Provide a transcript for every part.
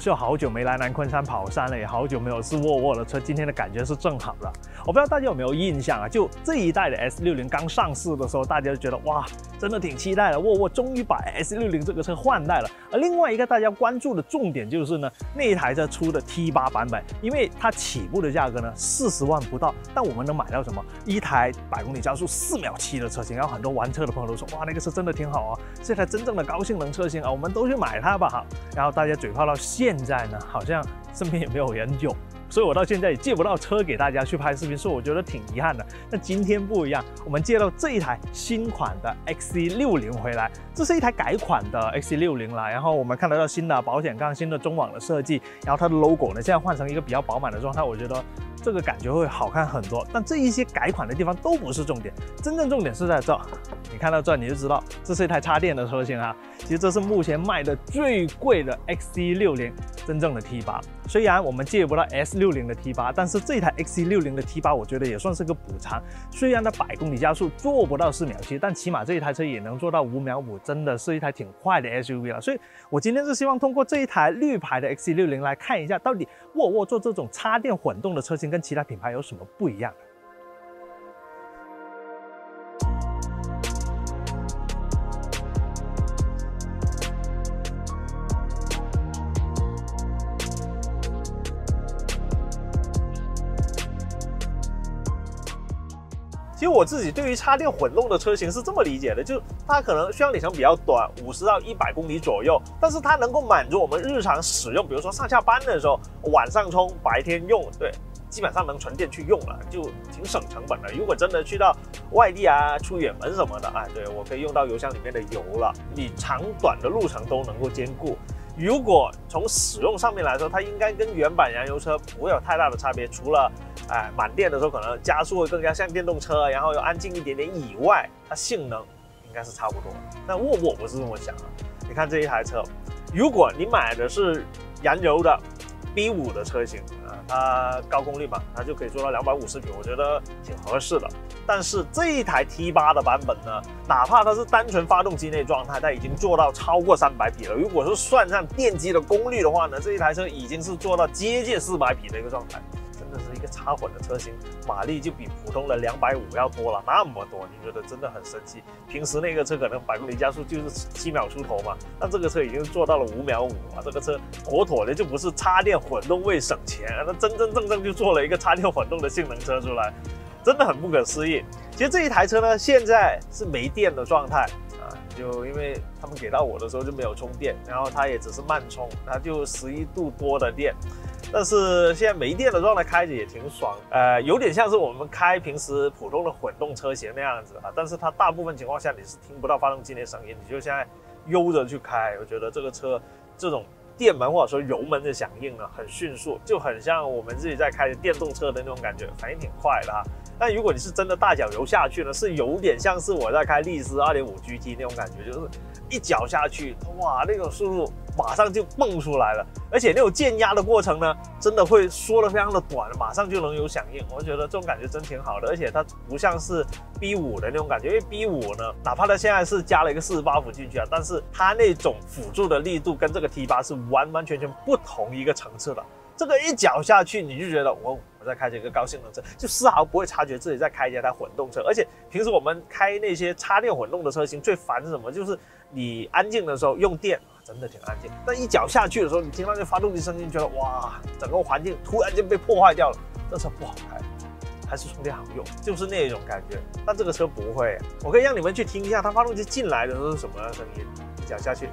是好久没来南昆山跑山了，也好久没有试沃尔沃的车，今天的感觉是正好了。我不知道大家有没有印象啊？就这一代的 S60 刚上市的时候，大家就觉得哇，真的挺期待的。沃尔沃终于把 S60 这个车换代了。而另外一个大家关注的重点就是呢，那一台车出的 T8 版本，因为它起步的价格呢四十万不到，但我们能买到什么？一台百公里加速四秒七的车型。然后很多玩车的朋友都说，哇，那个车真的挺好啊，这台真正的高性能车型啊，我们都去买它吧哈。然后大家嘴炮到现现在呢，好像身边也没有人有，所以我到现在也借不到车给大家去拍视频，所以我觉得挺遗憾的。那今天不一样，我们借到这一台新款的 XC60 回来，这是一台改款的 XC60 啦。然后我们看得到新的保险杠、新的中网的设计，然后它的 logo 呢，现在换成一个比较饱满的状态，我觉得。这个感觉会好看很多，但这一些改款的地方都不是重点，真正重点是在这。你看到这你就知道，这是一台插电的车型啊。其实这是目前卖的最贵的 XC60 真正的 T8。虽然我们借不到 S60 的 T8，但是这台 XC60 的 T8 我觉得也算是个补偿。虽然它百公里加速做不到四秒七，但起码这一台车也能做到五秒五，真的是一台挺快的 SUV 了。所以我今天是希望通过这一台绿牌的 XC60 来看一下，到底沃尔沃做这种插电混动的车型。跟其他品牌有什么不一样？其实我自己对于插电混动的车型是这么理解的，就是它可能续航里程比较短，五十到一百公里左右，但是它能够满足我们日常使用，比如说上下班的时候，晚上充，白天用，对。基本上能纯电去用了，就挺省成本的。如果真的去到外地啊、出远门什么的，啊，对我可以用到油箱里面的油了。你长短的路程都能够兼顾。如果从使用上面来说，它应该跟原版燃油车不会有太大的差别，除了哎满电的时候可能加速会更加像电动车，然后又安静一点点以外，它性能应该是差不多。但沃尔沃不是这么想啊。你看这一台车，如果你买的是燃油的。B 五的车型啊，它高功率嘛，它就可以做到两百五十匹，我觉得挺合适的。但是这一台 T 八的版本呢，哪怕它是单纯发动机内状态，它已经做到超过三百匹了。如果是算上电机的功率的话呢，这一台车已经是做到接近四百匹的一个状态。真的是一个插混的车型，马力就比普通的两百五要多了那么多，你觉得真的很神奇。平时那个车可能百公里加速就是七秒出头嘛，那这个车已经做到了五秒五啊！这个车妥妥的就不是插电混动为省钱，那真真正正就做了一个插电混动的性能车出来，真的很不可思议。其实这一台车呢，现在是没电的状态啊，就因为他们给到我的时候就没有充电，然后它也只是慢充，它就十一度多的电。但是现在没电的状态开着也挺爽，呃，有点像是我们开平时普通的混动车型那样子啊。但是它大部分情况下你是听不到发动机的声音，你就现在悠着去开。我觉得这个车这种电门或者说油门的响应呢，很迅速，就很像我们自己在开电动车的那种感觉，反应挺快的哈。但如果你是真的大脚油下去呢，是有点像是我在开力狮二点五 GT 那种感觉，就是一脚下去，哇，那种速度马上就蹦出来了，而且那种渐压的过程呢，真的会缩的非常的短，马上就能有响应。我觉得这种感觉真挺好的，而且它不像是 B 五的那种感觉，因为 B 五呢，哪怕它现在是加了一个四十八伏进去啊，但是它那种辅助的力度跟这个 T 八是完完全全不同一个层次的。这个一脚下去，你就觉得我我在开着一个高性能车，就丝毫不会察觉自己在开一台混动车。而且平时我们开那些插电混动的车型，最烦是什么？就是你安静的时候用电，真的挺安静。但一脚下去的时候，你听到那发动机声音，觉得哇，整个环境突然间被破坏掉了。这车不好开，还是充电好用，就是那一种感觉。但这个车不会，我可以让你们去听一下它发动机进来的时候是什么声音。一脚下去。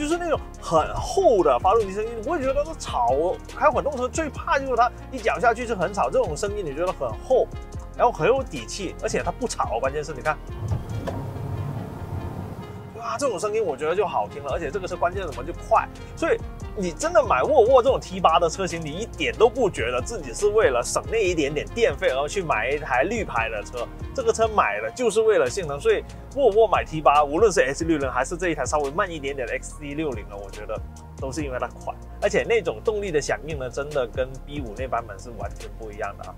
就是那种很厚的发动机声音，我也觉得它吵。开混动车最怕就是它一脚下去就很吵，这种声音你觉得很厚，然后很有底气，而且它不吵。关键是你看，哇，这种声音我觉得就好听了，而且这个车关键什么就快，所以。你真的买沃尔沃这种 T 八的车型，你一点都不觉得自己是为了省那一点点电费而去买一台绿牌的车。这个车买了就是为了性能，所以沃尔沃买 T 八，无论是 S 六零还是这一台稍微慢一点点的 XC 六零呢，我觉得都是因为它快，而且那种动力的响应呢，真的跟 B 五那版本是完全不一样的啊。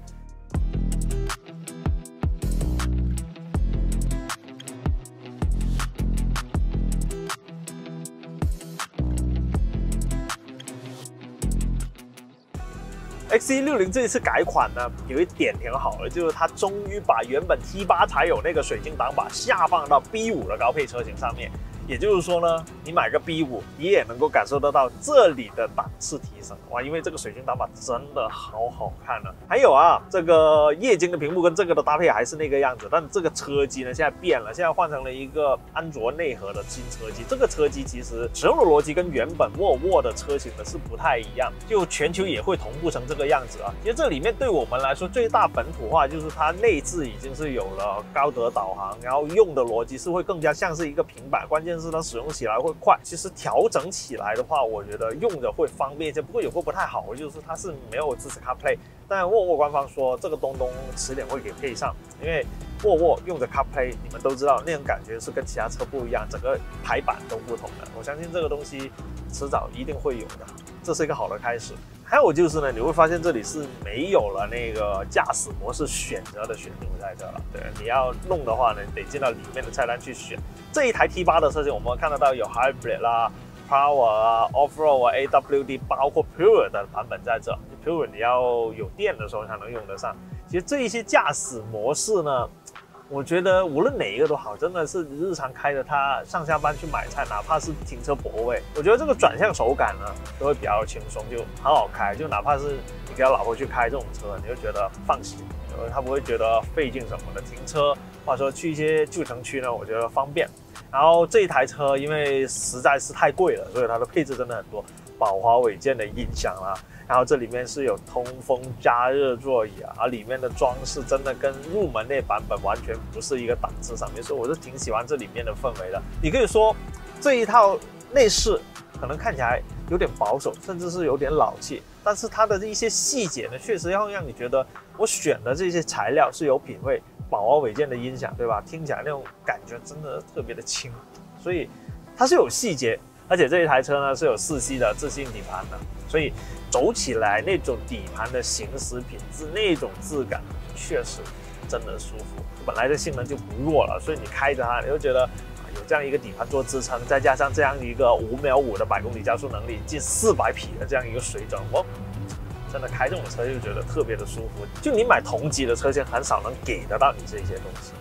XC60 这一次改款呢，有一点挺好的，就是它终于把原本 T8 才有那个水晶挡把下放到 B5 的高配车型上面。也就是说呢，你买个 B 五，你也能够感受得到这里的档次提升哇！因为这个水晶挡把真的好好看啊。还有啊，这个液晶的屏幕跟这个的搭配还是那个样子，但这个车机呢现在变了，现在换成了一个安卓内核的新车机。这个车机其实使用的逻辑跟原本沃尔沃的车型呢是不太一样，就全球也会同步成这个样子啊。因为这里面对我们来说最大本土化就是它内置已经是有了高德导航，然后用的逻辑是会更加像是一个平板，关键。但是它使用起来会快，其实调整起来的话，我觉得用着会方便一些。不过有个不太好，就是它是没有支持 CarPlay，但沃尔沃官方说这个东东迟点会给配上，因为沃尔沃用着 CarPlay，你们都知道那种感觉是跟其他车不一样，整个排版都不同的。我相信这个东西迟早一定会有的，这是一个好的开始。还有就是呢，你会发现这里是没有了那个驾驶模式选择的选钮在这了。对，你要弄的话呢，得进到里面的菜单去选。这一台 T8 的车型，我们看得到有 Hybrid 啦、Power 啊、Offroad 啊、AWD，包括 Pure 的版本在这。Pure 你要有电的时候才能用得上。其实这一些驾驶模式呢。我觉得无论哪一个都好，真的是日常开着它上下班去买菜，哪怕是停车泊位，我觉得这个转向手感呢都会比较轻松，就很好开。就哪怕是你给老婆去开这种车，你就觉得放心，因为他不会觉得费劲什么的。停车或者说去一些旧城区呢，我觉得方便。然后这一台车因为实在是太贵了，所以它的配置真的很多，宝华伟健的音响啦。然后这里面是有通风加热座椅啊，而里面的装饰真的跟入门那版本完全不是一个档次上面，所以我是挺喜欢这里面的氛围的。你可以说这一套内饰可能看起来有点保守，甚至是有点老气，但是它的一些细节呢，确实要让你觉得我选的这些材料是有品味。宝华伟健的音响，对吧？听起来那种感觉真的特别的轻，所以它是有细节，而且这一台车呢是有四 C 的自适应底盘的，所以。走起来那种底盘的行驶品质，那种质感，确实真的舒服。本来这性能就不弱了，所以你开着它，你就觉得有这样一个底盘做支撑，再加上这样一个五秒五的百公里加速能力，近四百匹的这样一个水准，我真的开这种车就觉得特别的舒服。就你买同级的车型，很少能给得到你这些东西。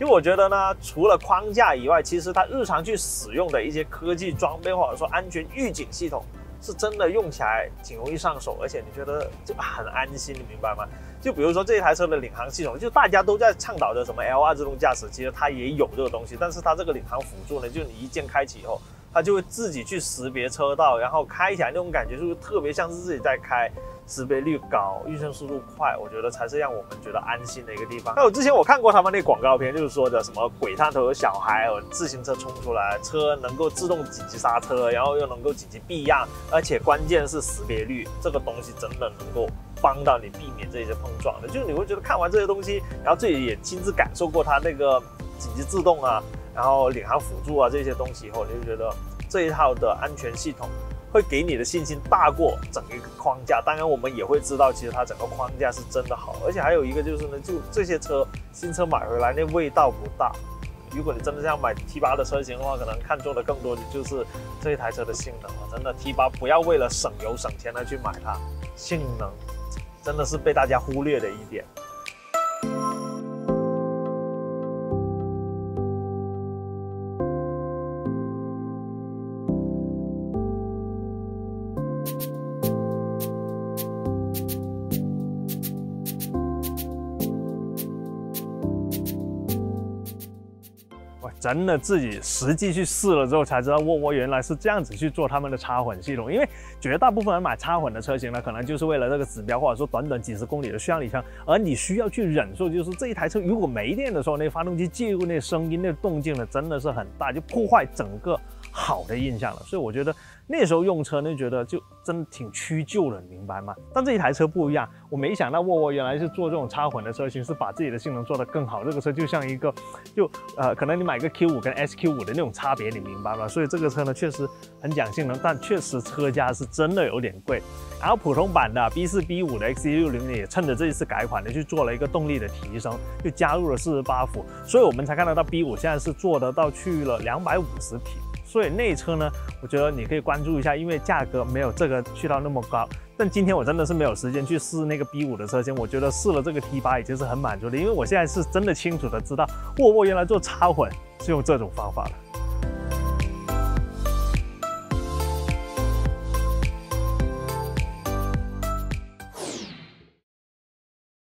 其实我觉得呢，除了框架以外，其实它日常去使用的一些科技装备或者说安全预警系统，是真的用起来挺容易上手，而且你觉得就很安心，你明白吗？就比如说这台车的领航系统，就大家都在倡导的什么 L2 自动驾驶，其实它也有这个东西，但是它这个领航辅助呢，就你一键开启以后，它就会自己去识别车道，然后开起来那种感觉，是不是特别像是自己在开？识别率高，运算速度快，我觉得才是让我们觉得安心的一个地方。还有之前我看过他们那广告片，就是说的什么鬼探头有小孩，有自行车冲出来，车能够自动紧急刹车，然后又能够紧急避让，而且关键是识别率这个东西真的能够帮到你避免这些碰撞的。就是你会觉得看完这些东西，然后自己也亲自感受过它那个紧急制动啊，然后领航辅助啊这些东西以后，你就觉得这一套的安全系统。会给你的信心大过整一个框架，当然我们也会知道，其实它整个框架是真的好，而且还有一个就是呢，就这些车新车买回来那味道不大。如果你真的要买 T8 的车型的话，可能看中的更多的就是这一台车的性能了。真的 T8 不要为了省油省钱来去买它，性能真的是被大家忽略的一点。真的自己实际去试了之后，才知道沃尔沃原来是这样子去做他们的插混系统。因为绝大部分人买插混的车型呢，可能就是为了这个指标，或者说短短几十公里的续航里程。而你需要去忍受，就是这一台车如果没电的时候，那发动机介入那声音、那动静呢，真的是很大，就破坏整个好的印象了。所以我觉得那时候用车呢，觉得就真的挺屈就的，明白吗？但这一台车不一样，我没想到沃尔沃原来是做这种插混的车型，是把自己的性能做得更好。这个车就像一个，就呃，可能你买个 Q 五跟 SQ 五的那种差别，你明白吗？所以这个车呢，确实很讲性能，但确实车价是真的有点贵。然后普通版的 B 四 B 五的 XC 六零呢，也趁着这一次改款呢，去做了一个动力的提升，就加入了四十八伏，所以我们才看得到 B 五现在是做得到去了两百五十匹。所以那车呢，我觉得你可以关注一下，因为价格没有这个去到那么高。但今天我真的是没有时间去试那个 B 五的车型，我觉得试了这个 T 八已经是很满足的，因为我现在是真的清楚的知道沃尔沃原来做插混是用这种方法的。